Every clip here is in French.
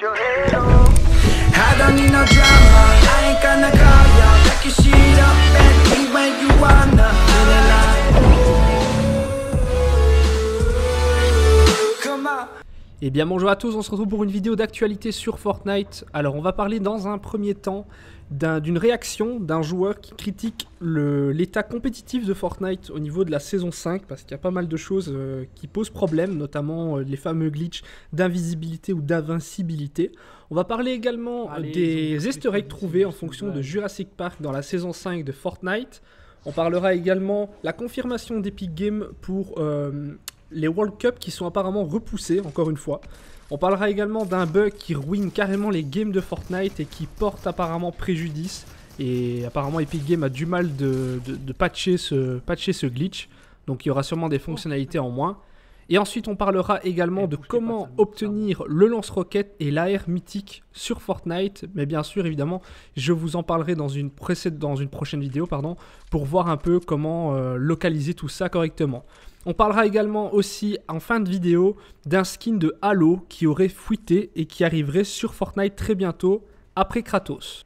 I don't need no drama, Eh bien bonjour à tous, on se retrouve pour une vidéo d'actualité sur Fortnite. Alors on va parler dans un premier temps d'un- d'une réaction d'un joueur qui critique l'état compétitif de Fortnite au niveau de la saison 5 parce qu'il y a pas mal de choses euh, qui posent problème, notamment euh, les fameux glitches d'invisibilité ou d'invincibilité. On va parler également euh, Allez, des easter eggs trouvés en fonction de. Jurassic Park dans la saison 5 de Fortnite. On parlera également la confirmation d'Epic Games pour euh, les World Cup qui sont apparemment repoussés, encore une fois. On parlera également d'un bug qui ruine carrément les games de Fortnite et qui porte apparemment préjudice. Et apparemment Epic Games a du mal de, de- de patcher, ce, patcher ce glitch. Donc il y aura sûrement des fonctionnalités en moins. Et ensuite on parlera également de comment obtenir le lance-roquette et l'AR mythique sur Fortnite. Mais bien sûr évidemment je vous en parlerai dans une, dans une prochaine vidéo pardon, pour voir un peu comment euh, localiser tout ça correctement. On parlera également aussi en fin de vidéo d'un skin de Halo qui aurait fuité et qui arriverait sur Fortnite très bientôt après Kratos.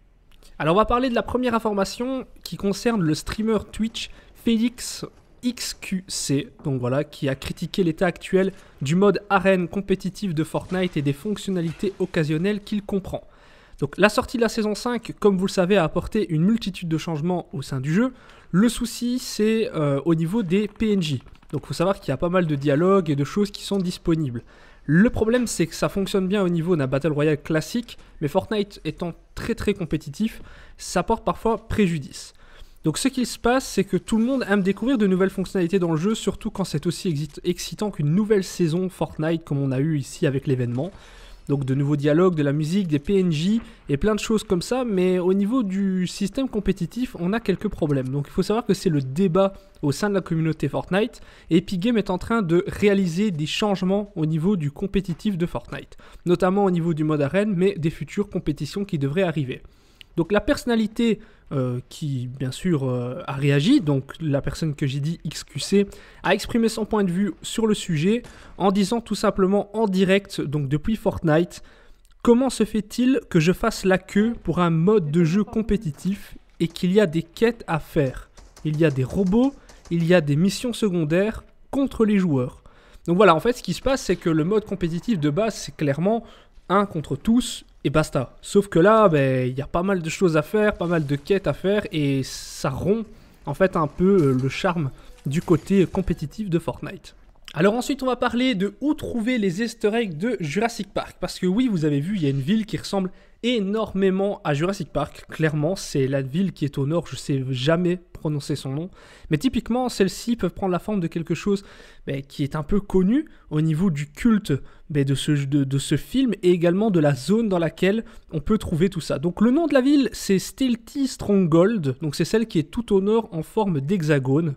Alors on va parler de la première information qui concerne le streamer Twitch Félix XQC, qui a critiqué l'état actuel du mode arène compétitif de Fortnite et des fonctionnalités occasionnelles qu'il comprend. Donc la sortie de la saison 5, comme vous le savez, a apporté une multitude de changements au sein du jeu. Le souci, c'est euh, au niveau des PNJ. Donc il faut savoir qu'il y a pas mal de dialogues et de choses qui sont disponibles. Le problème, c'est que ça fonctionne bien au niveau d'un Battle Royale classique, mais Fortnite étant très très compétitif, ça porte parfois préjudice. Donc ce qu'il se passe, c'est que tout le monde aime découvrir de nouvelles fonctionnalités dans le jeu, surtout quand c'est aussi excitant qu'une nouvelle saison Fortnite comme on a eu ici avec l'événement. Donc de nouveaux dialogues, de la musique, des PNJ et plein de choses comme ça, mais au niveau du système compétitif, on a quelques problèmes. Donc il faut savoir que c'est le débat au sein de la communauté Fortnite, et Epic Games est en train de réaliser des changements au niveau du compétitif de Fortnite, notamment au niveau du mode arène, mais des futures compétitions qui devraient arriver. Donc la personnalité euh, qui, bien sûr, euh, a réagi, donc la personne que j'ai dit XQC, a exprimé son point de vue sur le sujet en disant tout simplement en direct, donc depuis Fortnite, comment se fait-il que je fasse la queue pour un mode de jeu compétitif et qu'il y a des quêtes à faire? Il y a des robots, il y a des missions secondaires contre les joueurs. Donc voilà, en fait, ce qui se passe, c'est que le mode compétitif de base, c'est clairement un contre tous et basta. Sauf que là, ben, il y a pas mal de choses à faire, pas mal de quêtes à faire, et ça rompt en fait un peu euh, le charme du côté compétitif de Fortnite. Alors ensuite, on va parler de où trouver les easter eggs de Jurassic Park. Parce que oui, vous avez vu, il y a une ville qui ressemble énormément à Jurassic Park. Clairement, c'est la ville qui est au nord, je sais jamais prononcer son nom. Mais typiquement, celles-ci peuvent prendre la forme de quelque chose qui est un peu connu au niveau du culte de, ce, film et également de la zone dans laquelle on peut trouver tout ça. Donc le nom de la ville, c'est Stealthy Stronghold. Donc c'est celle qui est tout au nord en forme d'hexagone.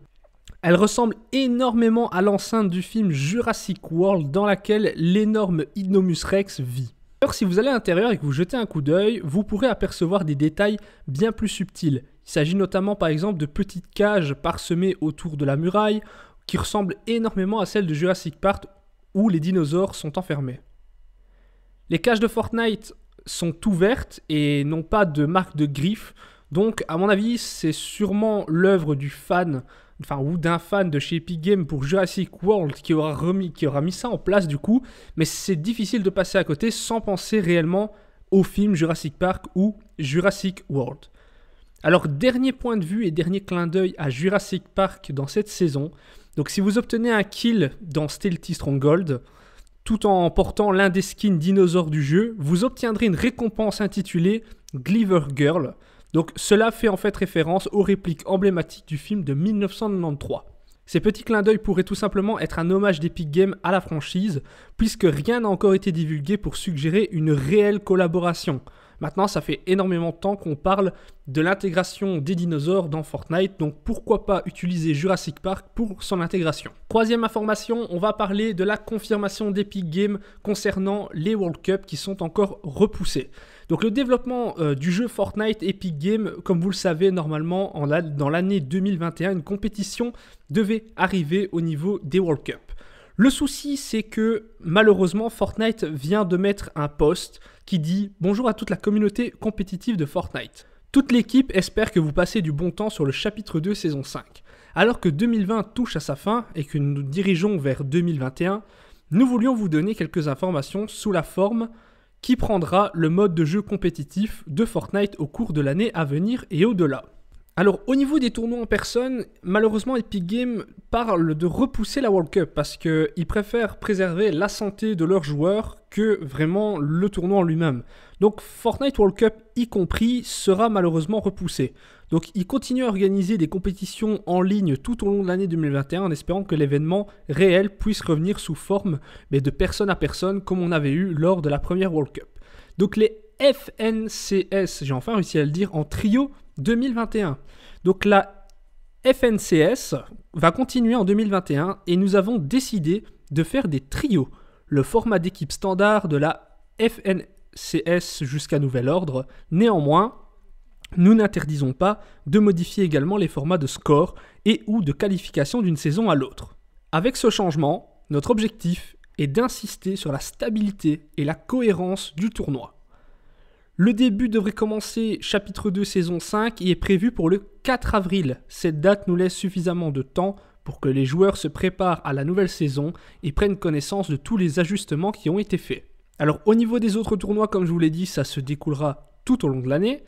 Elle ressemble énormément à l'enceinte du film Jurassic World dans laquelle l'énorme Ignomus Rex vit. Alors si vous allez à l'intérieur et que vous jetez un coup d'œil, vous pourrez apercevoir des détails bien plus subtils. Il s'agit notamment par exemple de petites cages parsemées autour de la muraille qui ressemblent énormément à celles de Jurassic Park où les dinosaures sont enfermés. Les cages de Fortnite sont ouvertes et n'ont pas de marque de griffe, donc à mon avis c'est sûrement l'œuvre du fan ou d'un fan de chez Epic Games pour Jurassic World qui aura remis mis ça en place du coup mais c'est difficile de passer à côté sans penser réellement au film Jurassic Park ou Jurassic World. Alors dernier point de vue et dernier clin d'œil à Jurassic Park dans cette saison. Donc si vous obtenez un kill dans Stealthy Stronghold tout en portant l'un des skins dinosaures du jeu, vous obtiendrez une récompense intitulée Gliver Girl. Donc cela fait en fait référence aux répliques emblématiques du film de 1993. Ces petits clins d'œil pourraient tout simplement être un hommage d'Epic Games à la franchise, puisque rien n'a encore été divulgué pour suggérer une réelle collaboration. Maintenant, ça fait énormément de temps qu'on parle de l'intégration des dinosaures dans Fortnite, donc pourquoi pas utiliser Jurassic Park pour son intégration. Troisième information, on va parler de la confirmation d'Epic Games concernant les World Cup qui sont encore repoussés. Donc le développement euh, du jeu Fortnite Epic Games, comme vous le savez, normalement dans l'année 2021, une compétition devait arriver au niveau des World Cup. Le souci, c'est que malheureusement, Fortnite vient de mettre un post qui dit Bonjour à toute la communauté compétitive de Fortnite. Toute l'équipe espère que vous passez du bon temps sur le chapitre 2 saison 5. Alors que 2020 touche à sa fin et que nous dirigeons vers 2021, nous voulions vous donner quelques informations sous la forme qui prendra le mode de jeu compétitif de Fortnite au cours de l'année à venir et au-delà. Alors au niveau des tournois en personne, malheureusement Epic Games parle de repousser la World Cup parce qu'ils préfèrent préserver la santé de leurs joueurs que vraiment le tournoi en lui-même. Donc Fortnite World Cup y compris sera malheureusement repoussé. Donc ils continuent à organiser des compétitions en ligne tout au long de l'année 2021 en espérant que l'événement réel puisse revenir sous forme mais de personne à personne comme on avait eu lors de la première World Cup. Donc les FNCS, j'ai enfin réussi à le dire en trio 2021. Donc la FNCS va continuer en 2021 et nous avons décidé de faire des trios. Le format d'équipe standard de la FNCS jusqu'à nouvel ordre. Néanmoins, nous n'interdisons pas de modifier également les formats de score et ou de qualification d'une saison à l'autre. Avec ce changement, notre objectif est d'insister sur la stabilité et la cohérence du tournoi. Le début devrait commencer chapitre 2 saison 5 et est prévu pour le 4 avril. Cette date nous laisse suffisamment de temps pour que les joueurs se préparent à la nouvelle saison et prennent connaissance de tous les ajustements qui ont été faits. Alors au niveau des autres tournois, comme je vous l'ai dit, ça se découlera tout au long de l'année.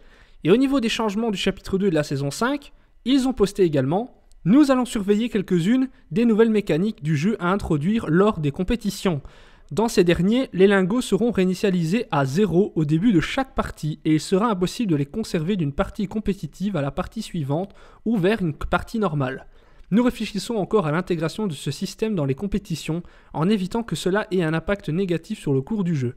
Et au niveau des changements du chapitre 2 de la saison 5, ils ont posté également Nous allons surveiller quelques-unes des nouvelles mécaniques du jeu à introduire lors des compétitions. Dans ces derniers, les lingots seront réinitialisés à 0 au début de chaque partie et il sera impossible de les conserver d'une partie compétitive à la partie suivante ou vers une partie normale. Nous réfléchissons encore à l'intégration de ce système dans les compétitions en évitant que cela ait un impact négatif sur le cours du jeu.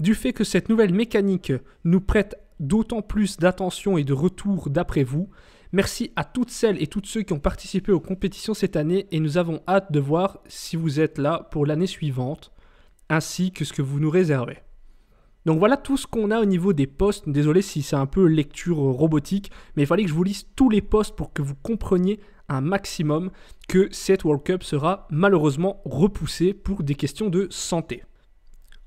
Du fait que cette nouvelle mécanique nous prête d'autant plus d'attention et de retour d'après vous, merci à toutes celles et tous ceux qui ont participé aux compétitions cette année et nous avons hâte de voir si vous êtes là pour l'année suivante ainsi que ce que vous nous réservez. Donc voilà tout ce qu'on a au niveau des postes. Désolé si c'est un peu lecture robotique, mais il fallait que je vous lise tous les postes pour que vous compreniez un maximum que cette World Cup sera malheureusement repoussée pour des questions de santé.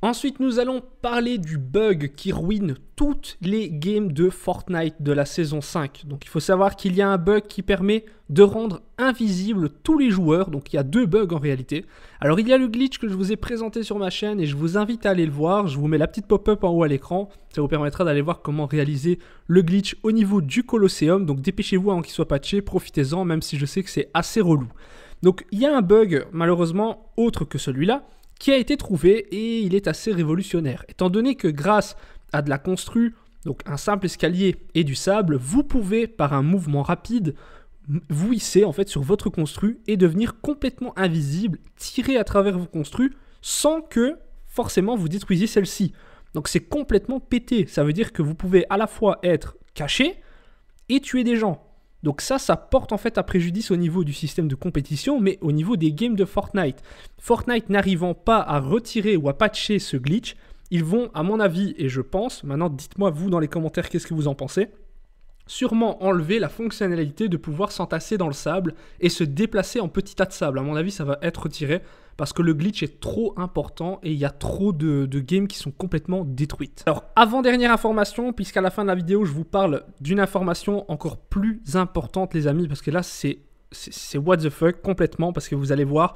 Ensuite, nous allons parler du bug qui ruine toutes les games de Fortnite de la saison 5. Donc il faut savoir qu'il y a un bug qui permet de rendre invisible tous les joueurs. Donc il y a deux bugs en réalité. Alors il y a le glitch que je vous ai présenté sur ma chaîne et je vous invite à aller le voir. Je vous mets la petite pop-up en haut à l'écran. Ça vous permettra d'aller voir comment réaliser le glitch au niveau du Colosseum. Donc dépêchez-vous avant qu'il soit patché, profitez-en même si je sais que c'est assez relou. Donc il y a un bug malheureusement autre que celui-là qui a été trouvé et il est assez révolutionnaire. Étant donné que grâce à de la constru, donc un simple escalier et du sable, vous pouvez par un mouvement rapide vous hisser en fait sur votre construit et devenir complètement invisible, tirer à travers vos construits sans que forcément vous détruisiez celle-ci. Donc c'est complètement pété. Ça veut dire que vous pouvez à la fois être caché et tuer des gens. Donc ça, ça porte en fait à préjudice au niveau du système de compétition, mais au niveau des games de Fortnite. Fortnite n'arrivant pas à retirer ou à patcher ce glitch, ils vont, à mon avis, et je pense, maintenant dites-moi vous dans les commentaires qu'est-ce que vous en pensez, sûrement enlever la fonctionnalité de pouvoir s'entasser dans le sable et se déplacer en petit tas de sable. À mon avis, ça va être retiré parce que le glitch est trop important et il y a trop de, games qui sont complètement détruites. Alors, avant-dernière information, puisqu'à la fin de la vidéo, je vous parle d'une information encore plus importante, les amis, parce que là, c'est what the fuck complètement, parce que vous allez voir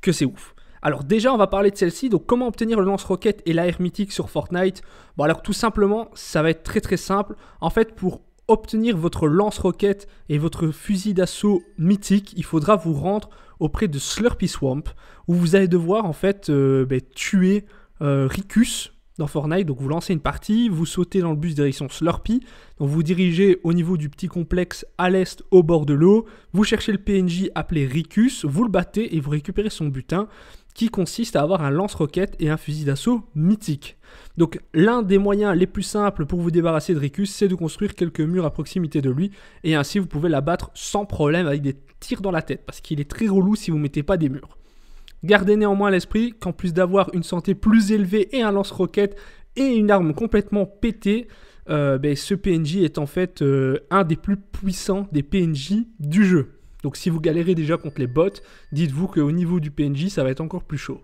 que c'est ouf. Alors déjà, on va parler de celle-ci. Donc, comment obtenir le lance-roquette et l'air mythique sur Fortnite? Bon, alors tout simplement, ça va être très très simple. En fait, pour obtenir votre lance-roquette et votre fusil d'assaut mythique, il faudra vous rendre auprès de Slurpy Swamp, où vous allez devoir en fait euh, ben, tuer euh, Ricus dans Fortnite. Donc vous lancez une partie, vous sautez dans le bus direction Slurpy, vous dirigez au niveau du petit complexe à l'est au bord de l'eau, vous cherchez le PNJ appelé Ricus, vous le battez et vous récupérez son butin qui consiste à avoir un lance-roquette et un fusil d'assaut mythique. Donc l'un des moyens les plus simples pour vous débarrasser de Ricus, c'est de construire quelques murs à proximité de lui, et ainsi vous pouvez l'abattre sans problème avec des tirs dans la tête, parce qu'il est très relou si vous ne mettez pas des murs. Gardez néanmoins à l'esprit qu'en plus d'avoir une santé plus élevée et un lance-roquette et une arme complètement pétée, euh, ben, ce PNJ est en fait euh, un des plus puissants des PNJ du jeu. Donc si vous galérez déjà contre les bots, dites-vous qu'au niveau du PNJ, ça va être encore plus chaud.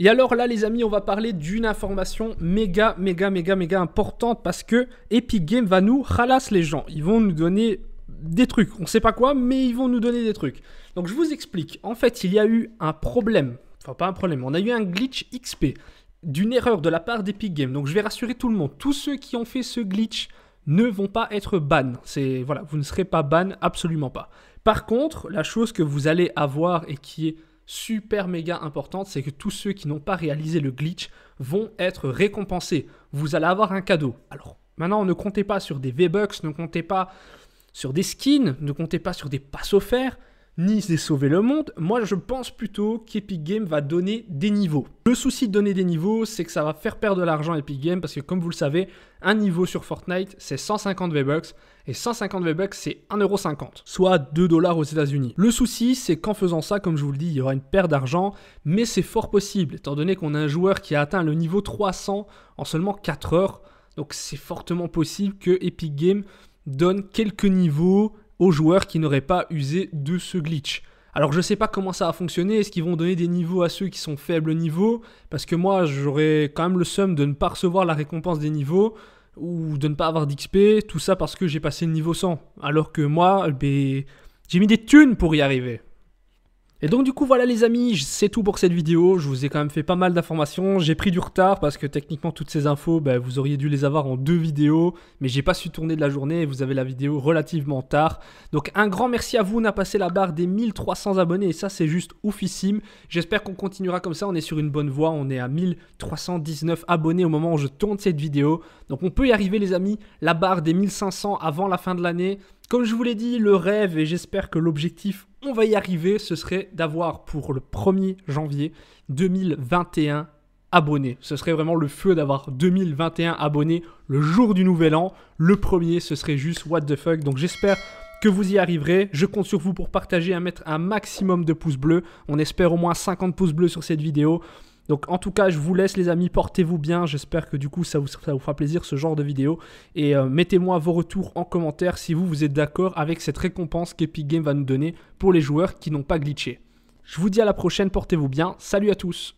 Et alors là, les amis, on va parler d'une information méga, méga, méga, méga importante parce que Epic Games va nous ralasse les gens. Ils vont nous donner des trucs. On ne sait pas quoi, mais ils vont nous donner des trucs. Donc je vous explique. En fait, il y a eu un problème. Enfin, pas un problème. On a eu un glitch XP d'une erreur de la part d'Epic Games. Donc je vais rassurer tout le monde. Tous ceux qui ont fait ce glitch ne vont pas être ban. C'est voilà, vous ne serez pas ban, absolument pas. Par contre, la chose que vous allez avoir et qui est super méga importante, c'est que tous ceux qui n'ont pas réalisé le glitch vont être récompensés. Vous allez avoir un cadeau. Alors, maintenant, ne comptez pas sur des V-Bucks, ne comptez pas sur des skins, ne comptez pas sur des passes offerts, ni des sauver le monde. Moi, je pense plutôt qu'Epic Games va donner des niveaux. Le souci de donner des niveaux, c'est que ça va faire perdre de l'argent à Epic Games parce que, comme vous le savez, un niveau sur Fortnite, c'est 150 V-Bucks et 150 V-Bucks, c'est 1,50€, soit 2 dollars aux États-Unis. Le souci, c'est qu'en faisant ça, comme je vous le dis, il y aura une perte d'argent, mais c'est fort possible, étant donné qu'on a un joueur qui a atteint le niveau 300 en seulement 4 heures. Donc c'est fortement possible que Epic Games donne quelques niveaux aux joueurs qui n'auraient pas usé de ce glitch. Alors je sais pas comment ça va fonctionner, est-ce qu'ils vont donner des niveaux à ceux qui sont faibles niveau? Parce que moi j'aurais quand même le seum de ne pas recevoir la récompense des niveaux ou de ne pas avoir d'XP, tout ça parce que j'ai passé le niveau 100. Alors que moi, ben, j'ai mis des thunes pour y arriver. Et donc du coup voilà les amis, c'est tout pour cette vidéo, je vous ai quand même fait pas mal d'informations, j'ai pris du retard parce que techniquement toutes ces infos, ben, vous auriez dû les avoir en deux vidéos, mais j'ai pas su tourner de la journée et vous avez la vidéo relativement tard. Donc un grand merci à vous, on a passé la barre des 1300 abonnés et ça c'est juste oufissime. J'espère qu'on continuera comme ça, on est sur une bonne voie, on est à 1319 abonnés au moment où je tourne cette vidéo. Donc on peut y arriver les amis, la barre des 1500 avant la fin de l'année. Comme je vous l'ai dit, le rêve et j'espère que l'objectif, on va y arriver, ce serait d'avoir pour le 1er janvier 2021 abonnés. Ce serait vraiment le feu d'avoir 2021 abonnés le jour du nouvel an. Le premier, ce serait juste what the fuck. Donc j'espère que vous y arriverez. Je compte sur vous pour partager et mettre un maximum de pouces bleus. On espère au moins 50 pouces bleus sur cette vidéo. Donc en tout cas, je vous laisse les amis, portez-vous bien. J'espère que du coup, ça vous, vous, fera plaisir ce genre de vidéo. Et euh, mettez-moi vos retours en commentaire si vous, vous êtes d'accord avec cette récompense qu'Epic Game va nous donner pour les joueurs qui n'ont pas glitché. Je vous dis à la prochaine, portez-vous bien. Salut à tous